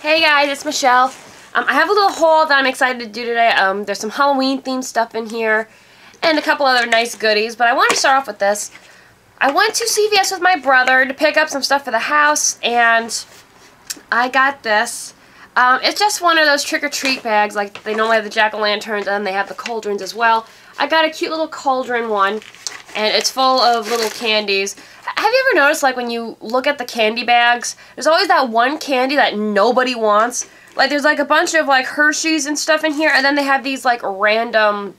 Hey guys, it's Michelle. Um, I have a little haul that I'm excited to do today. Um, there's some Halloween themed stuff in here and a couple other nice goodies, but I want to start off with this. I went to CVS with my brother to pick up some stuff for the house and I got this. Um, it's just one of those trick-or-treat bags, like they normally have the jack-o'-lanterns and they have the cauldrons as well. I got a cute little cauldron one, and it's full of little candies. Have you ever noticed, like, when you look at the candy bags, there's always that one candy that nobody wants? Like, there's, like, a bunch of, like, Hershey's and stuff in here, and then they have these, like, random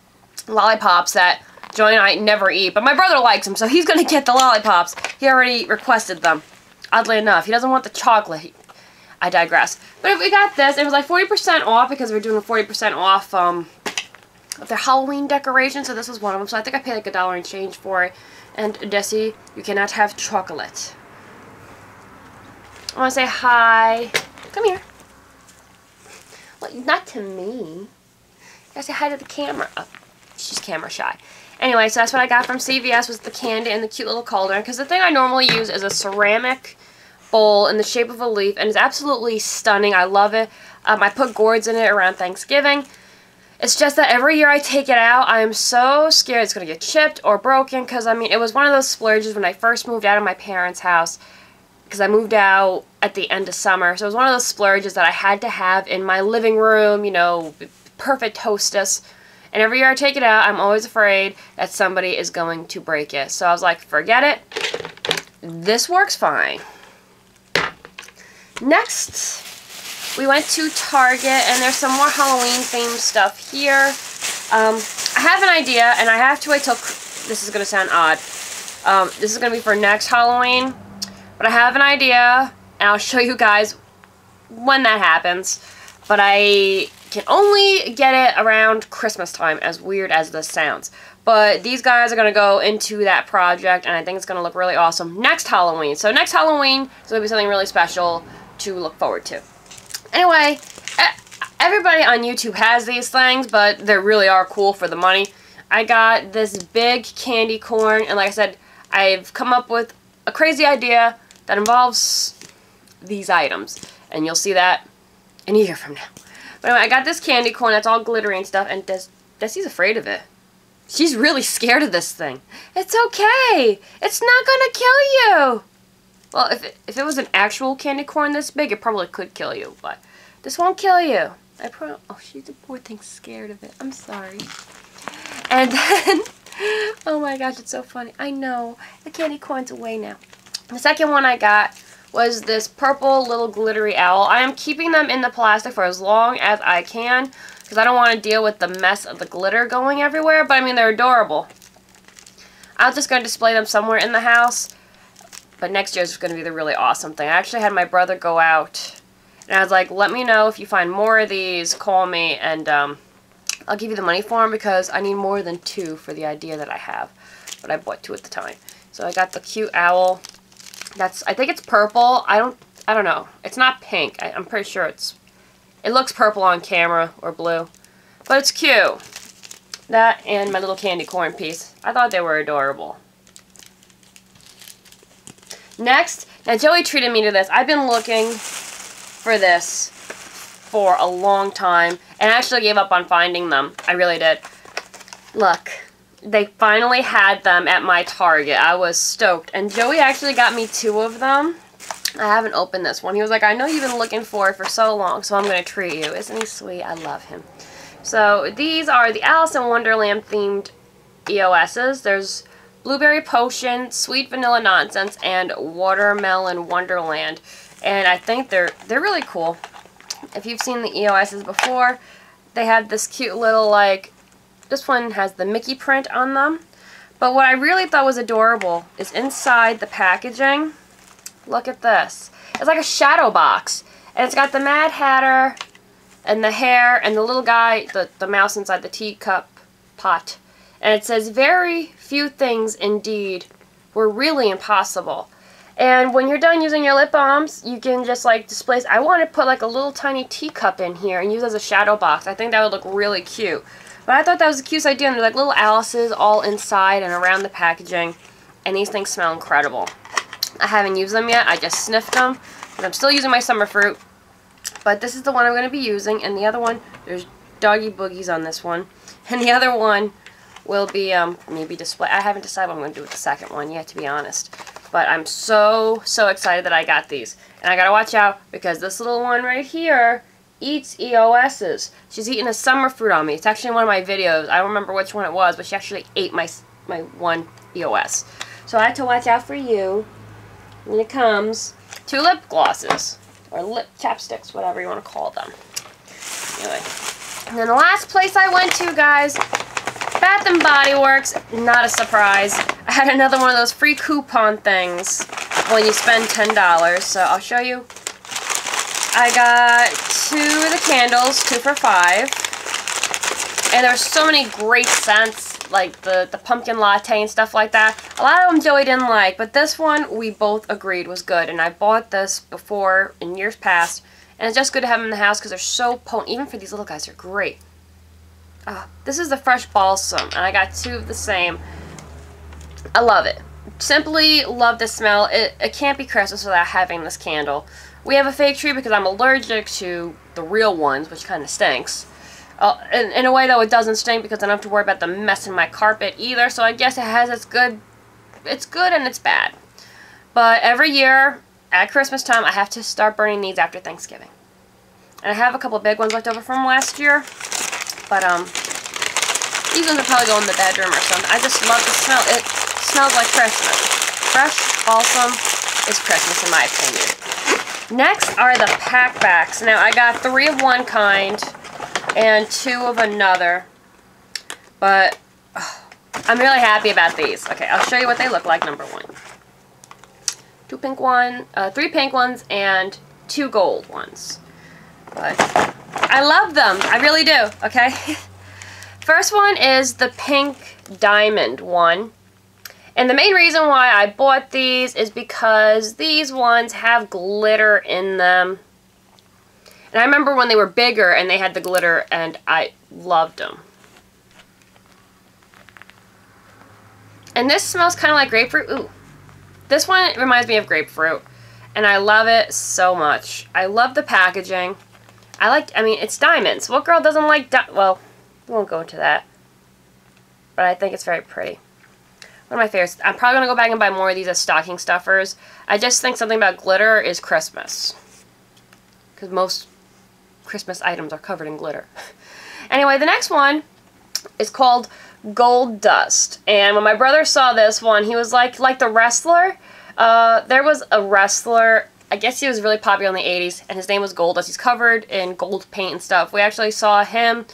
lollipops that Joey and I never eat. But my brother likes them, so he's to get the lollipops. He already requested them. Oddly enough, he doesn't want the chocolate. I digress. But if we got this, it was like 40% off because we are doing a 40% off um, their Halloween decorations. So this was one of them. So I think I paid like a dollar in change for it. And Desi, you cannot have chocolate. I want to say hi. Come here. Well, not to me. You gotta say hi to the camera. Oh, she's camera shy. Anyway, so that's what I got from CVS was the candy and the cute little cauldron. Because the thing I normally use is a ceramic bowl in the shape of a leaf. And it's absolutely stunning. I love it. Um, I put gourds in it around Thanksgiving. It's just that every year I take it out, I am so scared it's going to get chipped or broken. Because, I mean, it was one of those splurges when I first moved out of my parents' house. Because I moved out at the end of summer. So it was one of those splurges that I had to have in my living room, you know, perfect hostess. And every year I take it out, I'm always afraid that somebody is going to break it. So I was like, forget it. This works fine. Next, we went to Target, and there's some more Halloween-themed stuff here. Um, I have an idea, and I have to wait till... This is going to sound odd. Um, this is going to be for next Halloween. But I have an idea, and I'll show you guys when that happens. But I can only get it around Christmas time, as weird as this sounds. But these guys are going to go into that project, and I think it's going to look really awesome next Halloween. So next Halloween is going to be something really special to look forward to. Anyway, everybody on YouTube has these things, but they really are cool for the money. I got this big candy corn, and like I said, I've come up with a crazy idea that involves these items. And you'll see that in a year from now. But anyway, I got this candy corn that's all glittery and stuff, and Des Desi's afraid of it. She's really scared of this thing. It's okay. It's not gonna kill you. Well, if it, if it was an actual candy corn this big, it probably could kill you, but this won't kill you. I pro oh, she's a poor thing scared of it. I'm sorry. And then, oh my gosh, it's so funny. I know, the candy corn's away now. The second one I got was this purple little glittery owl. I am keeping them in the plastic for as long as I can because I don't want to deal with the mess of the glitter going everywhere, but I mean, they're adorable. I'm just going to display them somewhere in the house but next year is going to be the really awesome thing. I actually had my brother go out, and I was like, let me know if you find more of these, call me, and um, I'll give you the money for them because I need more than two for the idea that I have. But I bought two at the time. So I got the cute owl. That's, I think it's purple. I don't, I don't know. It's not pink. I, I'm pretty sure it's, it looks purple on camera or blue. But it's cute. That and my little candy corn piece. I thought they were adorable. Next, now Joey treated me to this. I've been looking for this for a long time and I actually gave up on finding them. I really did. Look, they finally had them at my Target. I was stoked. And Joey actually got me two of them. I haven't opened this one. He was like, I know you've been looking for it for so long, so I'm going to treat you. Isn't he sweet? I love him. So these are the Alice in Wonderland themed EOSs. There's Blueberry Potion, Sweet Vanilla Nonsense, and Watermelon Wonderland. And I think they're they're really cool. If you've seen the EOSs before, they have this cute little, like, this one has the Mickey print on them. But what I really thought was adorable is inside the packaging, look at this. It's like a shadow box. And it's got the Mad Hatter and the hare and the little guy, the, the mouse inside the teacup pot. And it says, very few things indeed were really impossible. And when you're done using your lip balms, you can just like displace. I want to put like a little tiny teacup in here and use as a shadow box. I think that would look really cute. But I thought that was a cute idea. And they're like little Alice's all inside and around the packaging. And these things smell incredible. I haven't used them yet. I just sniffed them. But I'm still using my summer fruit. But this is the one I'm going to be using. And the other one, there's doggy boogies on this one. And the other one will be um, maybe display. I haven't decided what I'm going to do with the second one yet, to be honest. But I'm so, so excited that I got these. And I got to watch out because this little one right here eats EOSs. She's eating a summer fruit on me. It's actually one of my videos. I don't remember which one it was, but she actually ate my, my one EOS. So I have to watch out for you when it comes to lip glosses. Or lip chapsticks, whatever you want to call them. Anyway. And then the last place I went to, guys, Bath and Body Works. Not a surprise. I had another one of those free coupon things when you spend $10. So I'll show you. I got two of the candles, two for five. And there's so many great scents, like the, the pumpkin latte and stuff like that. A lot of them Joey didn't like, but this one we both agreed was good. And I bought this before in years past. And it's just good to have them in the house because they're so potent. Even for these little guys, they're great. Oh, this is the Fresh Balsam, and I got two of the same. I love it. Simply love the smell. It, it can't be Christmas without having this candle. We have a fake tree because I'm allergic to the real ones, which kind of stinks. Uh, in, in a way, though, it doesn't stink because I don't have to worry about the mess in my carpet either, so I guess it has its good... It's good and it's bad. But every year, at Christmas time, I have to start burning these after Thanksgiving. And I have a couple big ones left over from last year. But, um, these ones are probably going in the bedroom or something. I just love the smell. It smells like Christmas. Fresh, balsam is Christmas in my opinion. Next are the pack backs. Now, I got three of one kind and two of another. But, oh, I'm really happy about these. Okay, I'll show you what they look like, number one. Two pink one, uh, three pink ones, and two gold ones. But I love them. I really do, okay? First one is the pink diamond one. And the main reason why I bought these is because these ones have glitter in them. And I remember when they were bigger and they had the glitter and I loved them. And this smells kind of like grapefruit. Ooh. This one reminds me of grapefruit. And I love it so much. I love the packaging. I like, I mean, it's diamonds. What girl doesn't like, di well, we won't go into that. But I think it's very pretty. One of my favorites. I'm probably going to go back and buy more of these as stocking stuffers. I just think something about glitter is Christmas. Because most Christmas items are covered in glitter. anyway, the next one is called Gold Dust. And when my brother saw this one, he was like, like the wrestler. Uh, there was a wrestler I guess he was really popular in the 80s, and his name was Goldust. He's covered in gold paint and stuff. We actually saw him,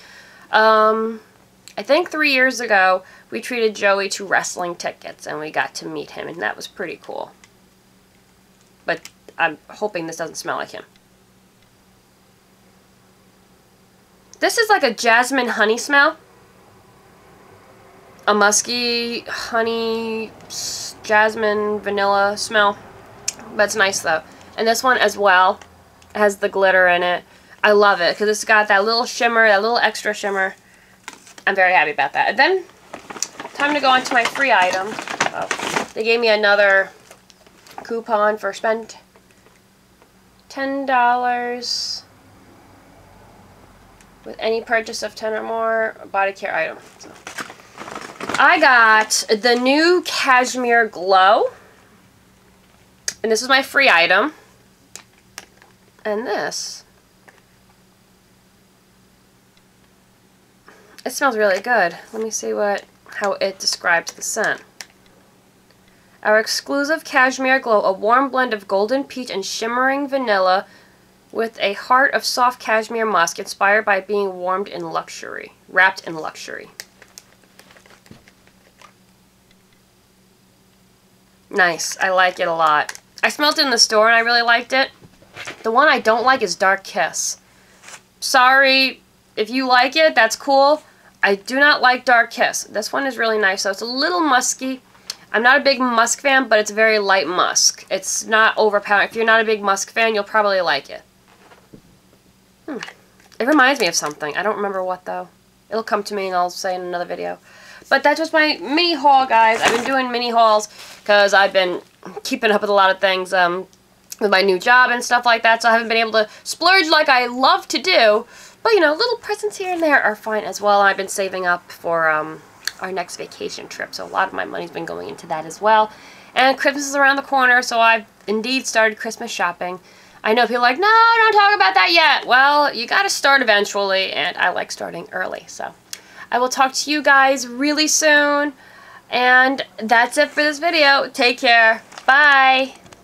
um, I think three years ago, we treated Joey to wrestling tickets, and we got to meet him, and that was pretty cool. But I'm hoping this doesn't smell like him. This is like a jasmine honey smell. A musky, honey, jasmine, vanilla smell. That's nice though. And this one as well has the glitter in it. I love it because it's got that little shimmer, that little extra shimmer. I'm very happy about that. And then, time to go on to my free item. Oh, they gave me another coupon for spend $10 with any purchase of 10 or more body care item. So. I got the new Cashmere Glow. And this is my free item and this. It smells really good. Let me see what how it describes the scent. Our exclusive Cashmere Glow, a warm blend of golden peach and shimmering vanilla with a heart of soft cashmere musk inspired by being warmed in luxury, wrapped in luxury. Nice. I like it a lot. I smelled it in the store and I really liked it. The one I don't like is Dark Kiss. Sorry, if you like it, that's cool. I do not like Dark Kiss. This one is really nice, so it's a little musky. I'm not a big musk fan, but it's very light musk. It's not overpowering. If you're not a big musk fan, you'll probably like it. Hmm. It reminds me of something. I don't remember what, though. It'll come to me and I'll say in another video. But that's just my mini haul, guys. I've been doing mini hauls because I've been keeping up with a lot of things. Um, with my new job and stuff like that, so I haven't been able to splurge like I love to do. But, you know, little presents here and there are fine as well. I've been saving up for um, our next vacation trip, so a lot of my money's been going into that as well. And Christmas is around the corner, so I've indeed started Christmas shopping. I know people like, no, don't talk about that yet. Well, you got to start eventually, and I like starting early. So I will talk to you guys really soon. And that's it for this video. Take care. Bye.